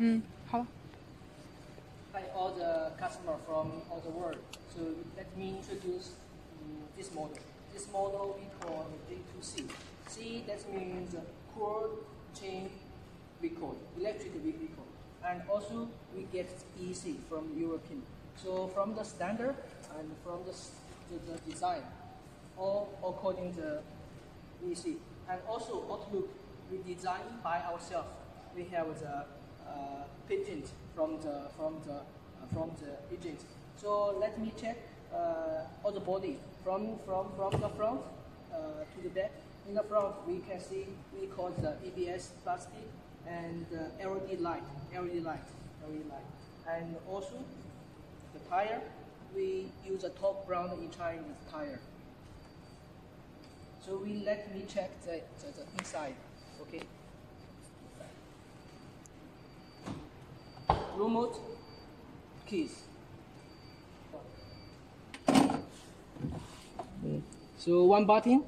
Mm. By all the customer from all the world. So let me introduce mm, this model. This model we call the J2-C. C that means core chain record, electric vehicle. And also we get EC from European. So from the standard and from the, the, the design, all according to EC. And also Outlook, we design by ourselves. We have the patent from the from the uh, from the agent. So let me check uh, all the body from from from the front uh, to the back. In the front, we can see we call the ABS plastic and uh, LED light, LED light, LED light, and also the tire. We use a top brand in Chinese tire. So we let me check the, the, the inside, okay? Remote keys. So one button,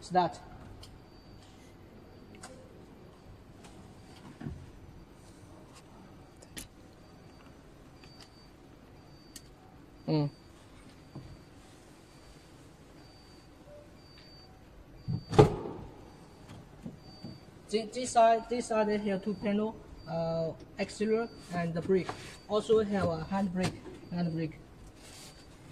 start. Mm. This, side, this side have two panel, uh, accelerator and the brake. Also have a hand brake, hand brake.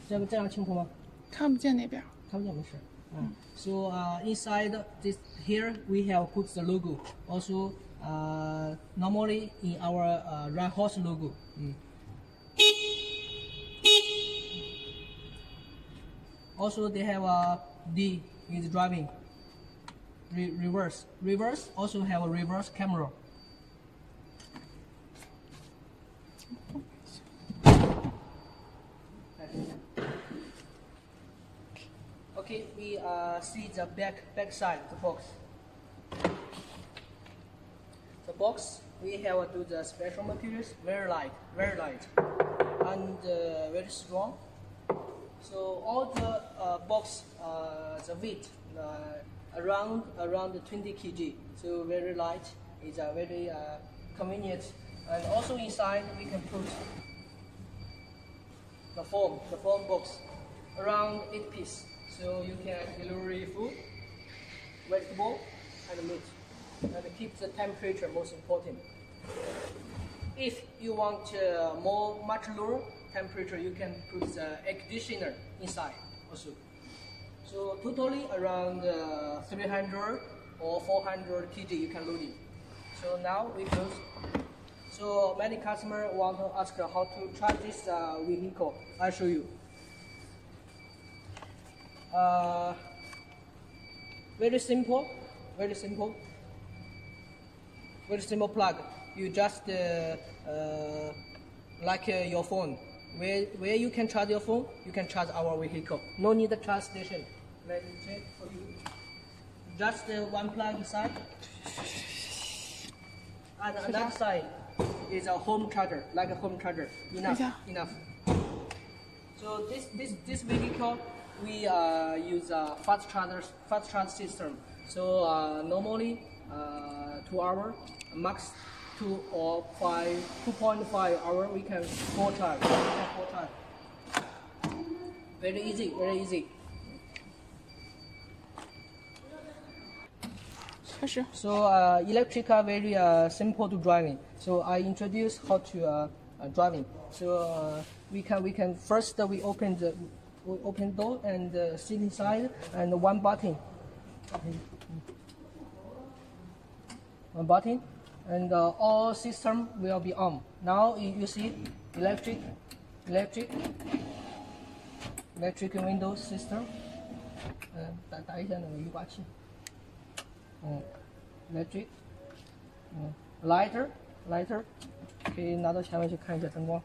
这个这样清楚吗？看不见那边。看不见没事。嗯。So uh, inside this here we have put the logo. Also uh, normally in our uh, right horse logo. 嗯。Also they have a D is driving. Re reverse. Reverse also have a reverse camera. Okay, we uh, see the back back side of the box. The box we have do the special materials, very light, very light, and uh, very strong. So all the uh, box, uh, the weight uh, around around 20 kg. So very light. It's a very uh, convenient. And also inside we can put the foam, the foam box, around eight piece. So you can deliver food, vegetable, and meat, and keep the temperature most important. If you want uh, more much lower temperature, you can put the air conditioner inside also. So totally around uh, 300 or 400 kg you can load it. So now we close. So many customers want to ask how to charge this uh, vehicle. I show you. Uh, very simple, very simple, very simple plug. You just uh, uh, like uh, your phone. Where, where you can charge your phone, you can charge our vehicle. No need a charge station. Let me check for you. Just uh, one plug inside. And another side is a home charger, like a home charger. Enough, enough. So this this this vehicle we uh, use a fast charger fast charge system. So uh, normally uh, two hour max two or five two point five hour we can charge. We can full charge. Very easy, very easy. 开始。So uh, electric are very uh, simple to driving. So I introduce how to uh, uh, driving. So uh, we can we can first uh, we open the we open door and uh, sit inside and one button. One button, and uh, all system will be on. Now you, you see electric, electric, electric window system. 嗯、打打一下那个雨刮器。嗯，electric，嗯，lighter，lighter，可以拿到前面去看一下灯光。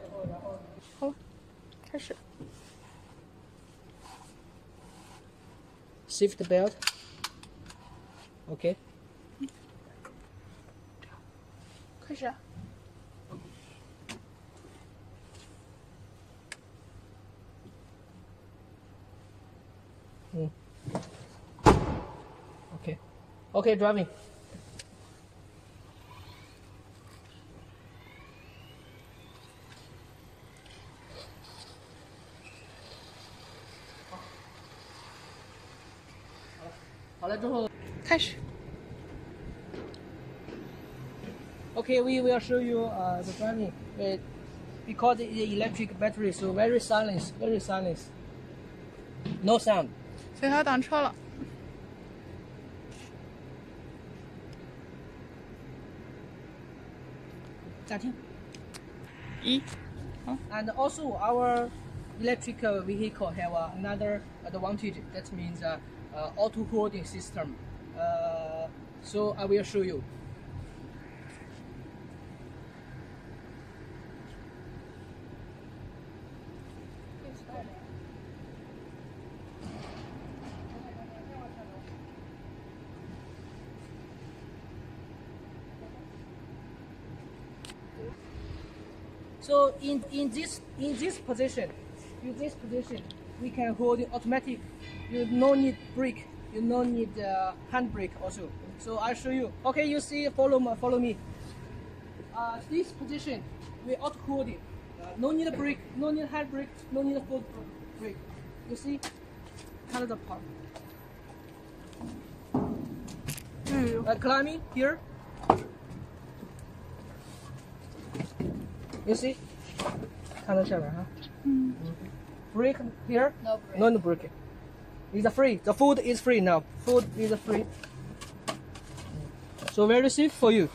好了，开始。 safety belt OK，开始。嗯，OK OK driving。 好了之后开始。 Okay, we will show you uh, the driving. Uh, because it is electric battery, so very silence, very silence. No sound. 所以他挡车了。暂停。一， And also our electric uh, vehicle have uh, another advantage. That means uh, uh, auto holding system. Uh, so I will show you. So in, in this in this position, in this position, we can hold it automatic. You no need brake. You no need uh, hand brake also. So I'll show you. Okay, you see, follow me. Follow me. Uh, this position, we auto hold it. Uh, no need brake. No need hand brake. No need foot brake. You see, kind of the part. 嗯， Uh, climbing here. You see? 看到下面哈。嗯。 Brake here? No brake. No, no brake. It's free. The food is free now. Food is free. So very safe for you.